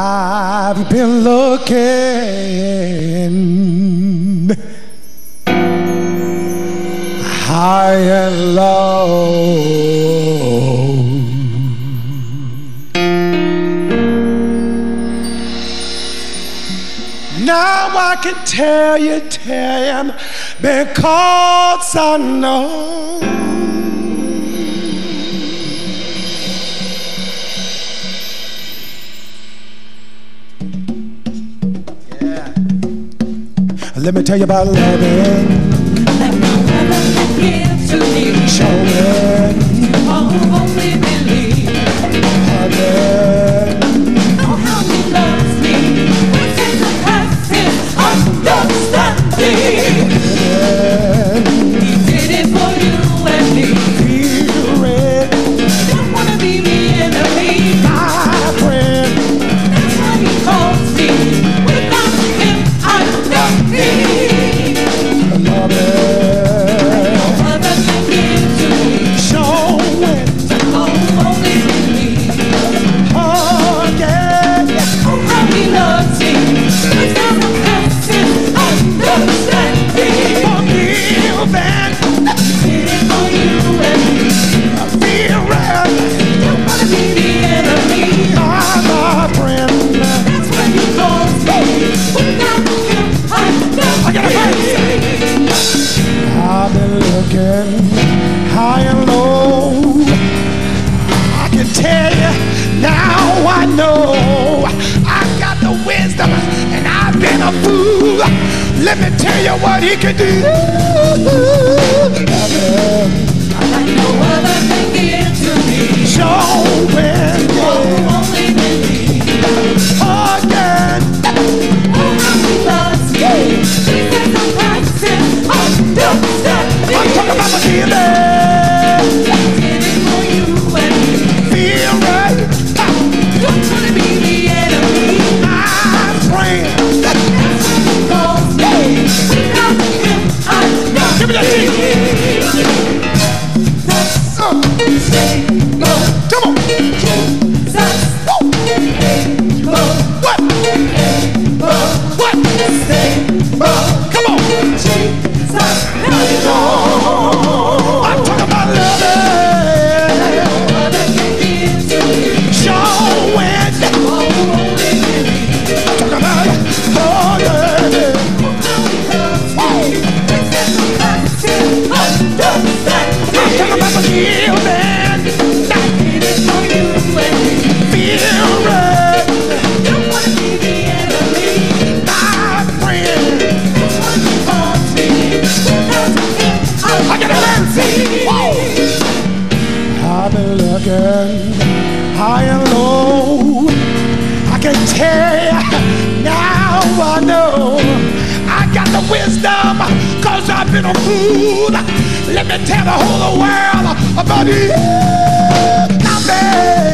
I've been looking high and low. Now I can tell you, tell you, because I know. Let me tell you about loving. I've been looking high and low. I can tell you now I know I've got the wisdom and I've been a fool. Let me tell you what he can do. What? again, high and low. I can tell you now I know I got the wisdom, cause I've been a fool. Let me tell the whole world about you, baby.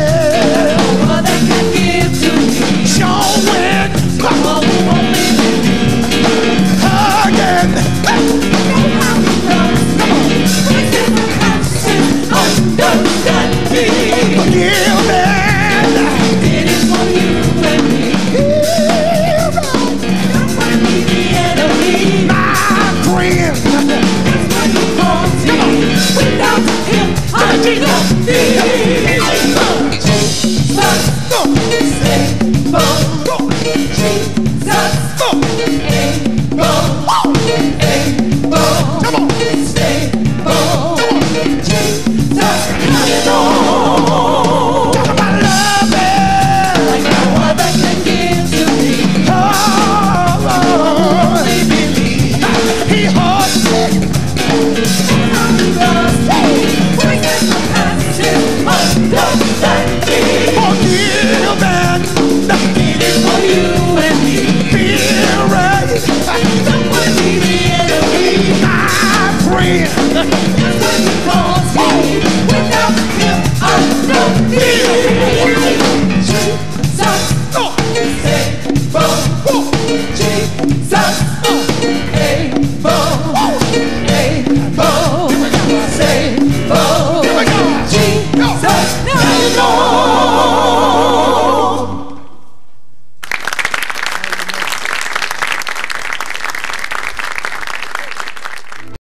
Come on.